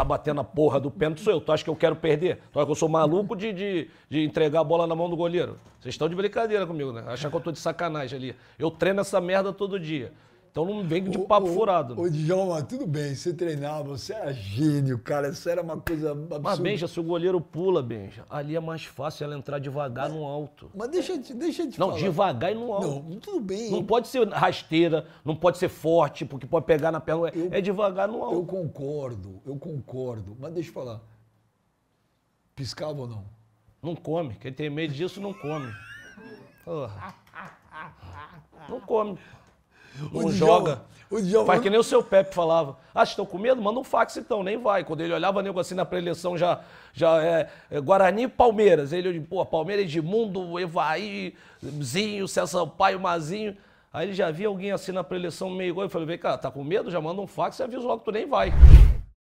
tá batendo a porra do pênalti sou eu. Tu acha que eu quero perder? Tu acha que eu sou maluco de, de, de entregar a bola na mão do goleiro? Vocês estão de brincadeira comigo, né? Achar que eu tô de sacanagem ali. Eu treino essa merda todo dia. Então não vem de papo Ô, ô, furado. Ô, Djalma, tudo bem, você treinava, você era gênio, cara, isso era uma coisa absurda. Mas, Benja, se o goleiro pula, Benja, ali é mais fácil ela entrar devagar no alto. Mas deixa, eu deixa eu te Não, falar. devagar e no alto. Não, tudo bem. Não pode ser rasteira, não pode ser forte, porque pode pegar na perna. É- É devagar no Eu alto. concordo, eu concordo. Mas deixa eu falar. Piscava ou não? Não come. Quem tem medo disso não come. Porra. Não come. Não O joga. o Djalma- Faz que nem o seu Pepe falava. Ah, estão com medo? Manda um fax então, nem vai. Quando ele olhava nego assim na preleção, já, já é, é Guarani e Palmeiras. Ele, pô, Palmeiras, Edmundo, Evaí, Zinho, César Sampaio, Mazinho. Aí ele já via alguém assim na preleção meio igual. Eu falei, vem cá, tá com medo? Já manda um fax e avisa logo que tu nem vai.